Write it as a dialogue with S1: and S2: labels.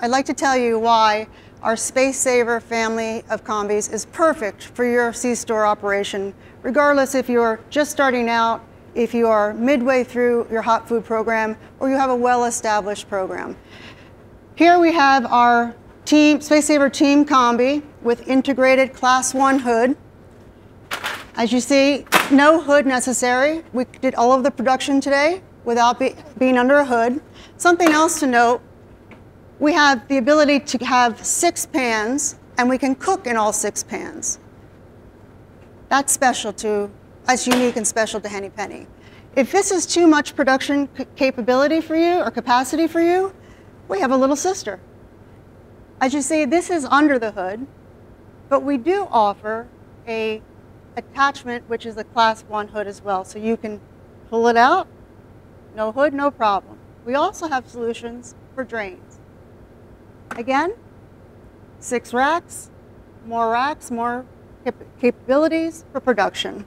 S1: I'd like to tell you why our Space Saver family of combis is perfect for your C-store operation, regardless if you're just starting out, if you are midway through your hot food program, or you have a well-established program. Here we have our team, Space Saver Team Combi with integrated Class 1 hood. As you see, no hood necessary. We did all of the production today without be, being under a hood. Something else to note, we have the ability to have six pans, and we can cook in all six pans. That's special to, that's unique and special to Henny Penny. If this is too much production capability for you or capacity for you, we have a little sister. As you see, this is under the hood, but we do offer a attachment, which is a class one hood as well. So you can pull it out, no hood, no problem. We also have solutions for drains. Again, six racks, more racks, more cap capabilities for production.